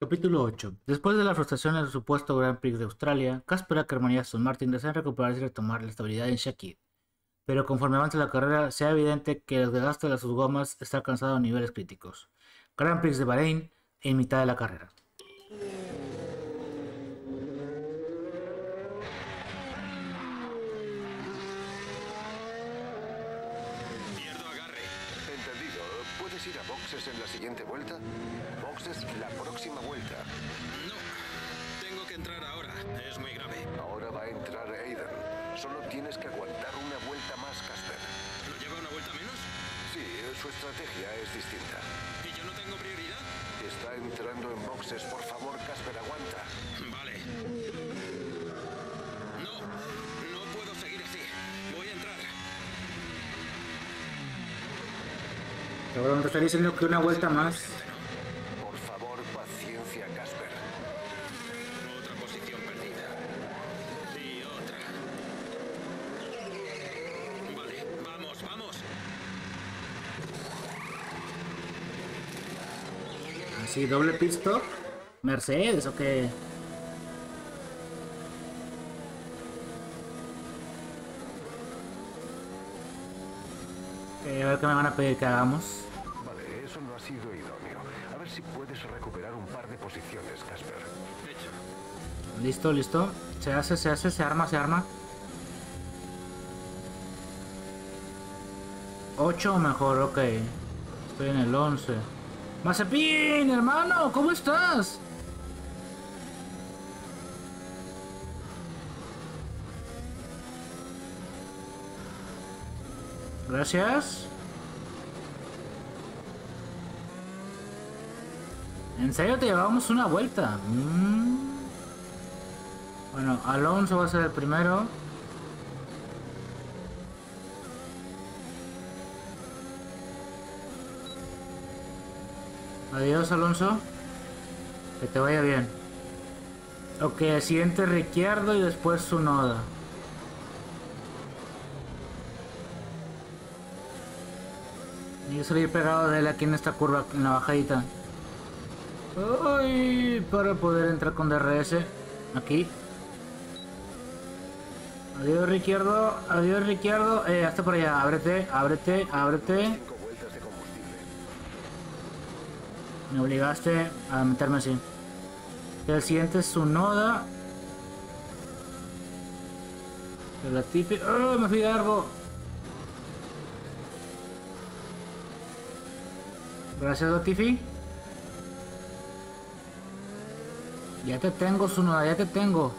Capítulo 8. Después de la frustración del supuesto Grand Prix de Australia, Casper Ackerman y Aston Martin desean recuperarse y retomar la estabilidad en Shakid. Pero conforme avanza la carrera, sea evidente que el desgaste de sus gomas está alcanzado a niveles críticos. Grand Prix de Bahrein en mitad de la carrera. Pierdo agarre. Entendido. ¿Puedes ir a boxes en la siguiente vuelta? Boxes la próxima vuelta. No. Tengo que entrar ahora. Es muy grave. Ahora va a entrar Aiden. Solo tienes que aguantar una vuelta más, Casper. ¿Lo lleva una vuelta menos? Sí, su estrategia es distinta. ¿Y yo no tengo prioridad? Está entrando en boxes. Por favor, Casper, aguanta. Vale. No. No puedo seguir así. Voy a entrar. Estoy diciendo que una vuelta más. Por favor, paciencia, Casper. Otra posición perdida. Y otra. Vale. Vamos, vamos. Así, doble pit stop. Mercedes, ¿o qué? Eh, a ver qué me van a pedir que hagamos. Vale, eso no ha sido idóneo. A ver si puedes recuperar un par de posiciones, Casper. Hecho. Listo, listo. Se hace, se hace, se arma, se arma. 8 o mejor, ok. Estoy en el 11. Mazepin, hermano, ¿cómo estás? Gracias. ¿En serio te llevamos una vuelta? Mm. Bueno, Alonso va a ser el primero. Adiós, Alonso. Que te vaya bien. Ok, siguiente Ricciardo y después Sunoda. Y yo salir pegado de él aquí en esta curva, en la bajadita. Ay, para poder entrar con DRS. Aquí. Adiós, Ricciardo. Adiós, Ricciardo. Eh, hasta por allá. Ábrete, ábrete, ábrete. Me obligaste a meterme así. El siguiente es su noda. La tipi. ¡Oh! Me fui de largo. Gracias, Latifi. Ya te tengo, Sunoda, ya te tengo.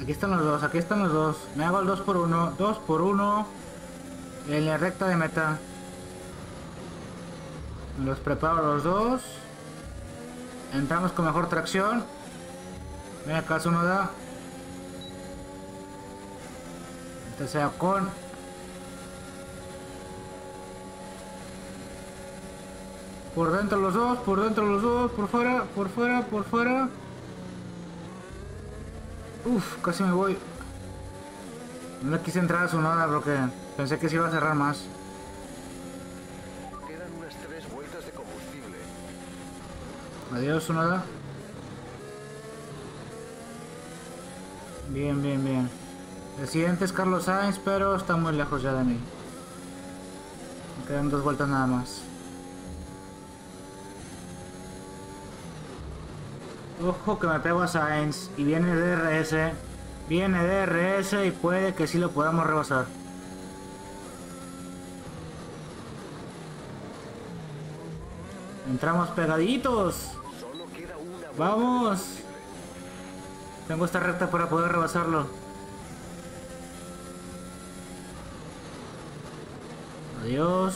Aquí están los dos, aquí están los dos. Me hago el 2 por 1 2 por 1 En la recta de meta. Me los preparo los dos. Entramos con mejor tracción. Ven acá, Sunoda. Sea con Por dentro los dos, por dentro los dos, por fuera, por fuera, por fuera. Uf, casi me voy. No le quise entrar a su nada porque pensé que se iba a cerrar más. Quedan unas tres vueltas de combustible. Adiós, su nada. Bien, bien, bien. El siguiente es Carlos Sainz, pero está muy lejos ya de mí. Me quedan dos vueltas nada más. Ojo que me pego a Sainz y viene DRS. Viene DRS y puede que sí lo podamos rebasar. Entramos pegaditos. Vamos. Tengo esta recta para poder rebasarlo. Adiós.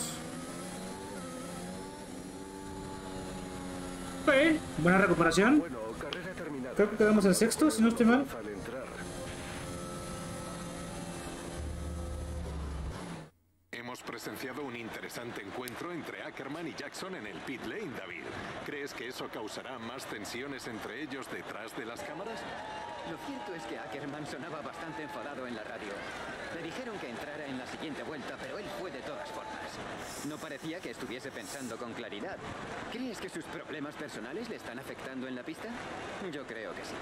Ok, Buena recuperación. Creo que quedamos en sexto, si no estoy mal. Hemos presenciado un interesante encuentro entre Ackerman y Jackson en el pit lane, David. ¿Crees que eso causará más tensiones entre ellos detrás de las cámaras? Lo cierto es que Ackerman sonaba bastante enfadado en la radio. Le dijeron que entrara en la siguiente vuelta, pero él fue de todas formas. No parecía que estuviese pensando con claridad. ¿Crees que sus problemas personales le están afectando en la pista? Yo creo que sí.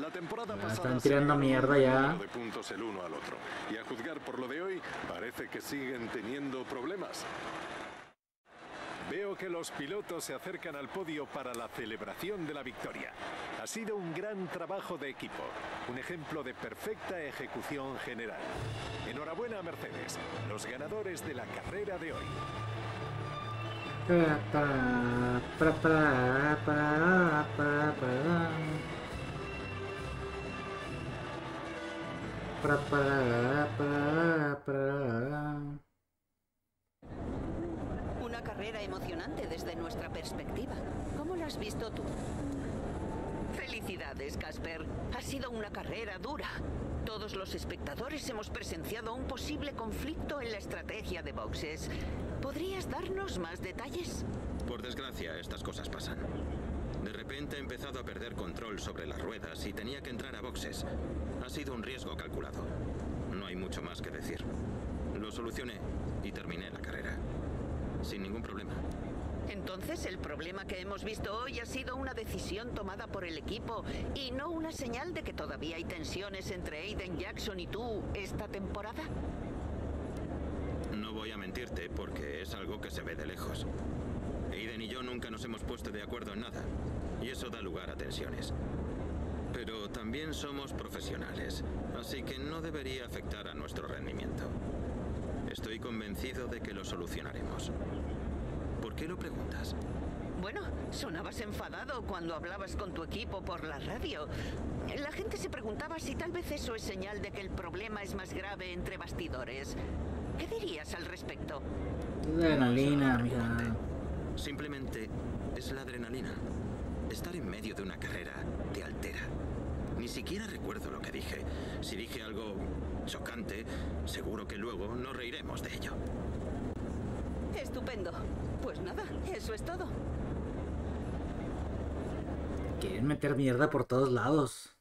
La temporada Ah, pasada están tirando mierda ya. de puntos el uno al otro. Y a juzgar por lo de hoy, parece que siguen teniendo problemas. Veo que los pilotos se acercan al podio para la celebración de la victoria. Ha sido un gran trabajo de equipo, un ejemplo de perfecta ejecución general. Enhorabuena Mercedes, los ganadores de la carrera de hoy. Para, para, para, para, para, para, para. Para, para, para, para. Una carrera desde nuestra perspectiva. ¿Cómo la has visto tú? Felicidades, Casper. Ha sido una carrera dura. Todos los espectadores hemos presenciado un posible conflicto en la estrategia de boxes. ¿Podrías darnos más detalles? Por desgracia, estas cosas pasan. De repente he empezado a perder control sobre las ruedas y tenía que entrar a boxes. Ha sido un riesgo calculado. No hay mucho más que decir. Lo solucioné y terminé la carrera. Sin ningún problema. Entonces, el problema que hemos visto hoy ha sido una decisión tomada por el equipo y no una señal de que todavía hay tensiones entre Aiden Jackson y tú esta temporada. No voy a mentirte porque es algo que se ve de lejos. Aiden y yo nunca nos hemos puesto de acuerdo en nada. Y eso da lugar a tensiones. Pero también somos profesionales, así que no debería afectar a nuestro rendimiento. Estoy convencido de que lo solucionaremos. ¿Por qué lo preguntas? Bueno, sonabas enfadado cuando hablabas con tu equipo por la radio. La gente se preguntaba si tal vez eso es señal de que el problema es más grave entre bastidores. ¿Qué dirías al respecto? Adrenalina, mija. Simplemente es la adrenalina. Estar en medio de una carrera te altera. Ni siquiera recuerdo lo que dije. Si dije algo chocante, seguro que luego nos reiremos de ello. Estupendo. Pues nada, eso es todo. Quieren meter mierda por todos lados.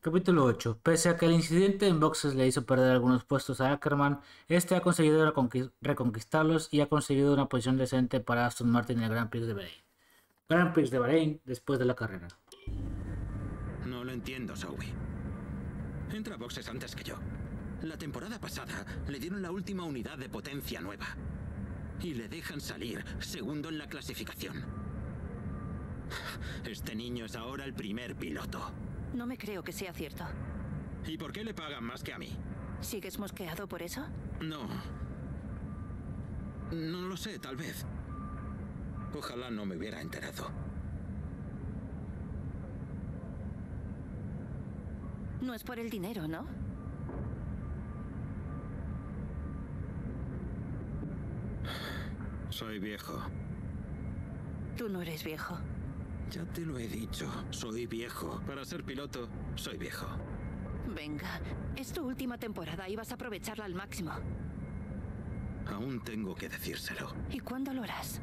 Capítulo 8. Pese a que el incidente en boxes le hizo perder algunos puestos a Ackerman, este ha conseguido reconquis- reconquistarlos y ha conseguido una posición decente para Aston Martin en el Grand Prix de Bahrein. Grand Prix de Bahrein después de la carrera. No lo entiendo, Zoe. Entra a boxes antes que yo. La temporada pasada le dieron la última unidad de potencia nueva. Y le dejan salir segundo en la clasificación. Este niño es ahora el primer piloto. No me creo que sea cierto. ¿Y por qué le pagan más que a mí? ¿Sigues mosqueado por eso? No. No lo sé, tal vez. Ojalá no me hubiera enterado. No es por el dinero, ¿no? Soy viejo. Tú no eres viejo. Ya te lo he dicho. Soy viejo. Para ser piloto, soy viejo. Venga, es tu última temporada y vas a aprovecharla al máximo. Aún tengo que decírselo. ¿Y cuándo lo harás?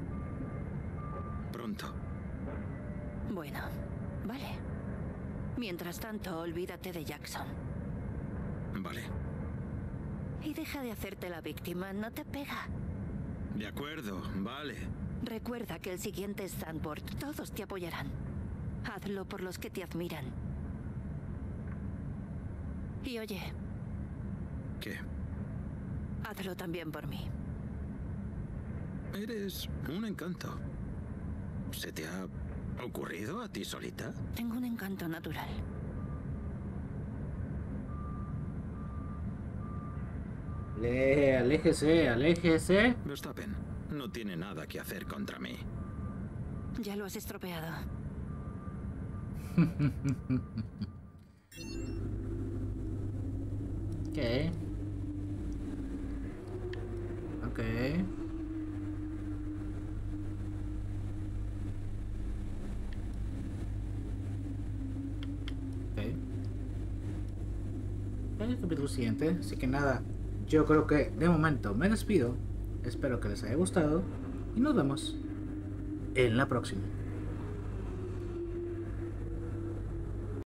Pronto. Bueno, vale. Mientras tanto, olvídate de Jackson. Vale. Y deja de hacerte la víctima, no te pega. De acuerdo, vale. Recuerda que el siguiente Stanford, todos te apoyarán. Hazlo por los que te admiran. Y oye, ¿Qué? hazlo también por mí. Eres un encanto. ¿Se te ha ocurrido a ti solita? Tengo un encanto natural. Le, aléjese, aléjese. Verstappen no tiene nada que hacer contra mí. Ya lo has estropeado. Ok. Ok. Ok. El capítulo siguiente, así que nada, yo creo que de momento me despido. Espero que les haya gustado y nos vemos en la próxima.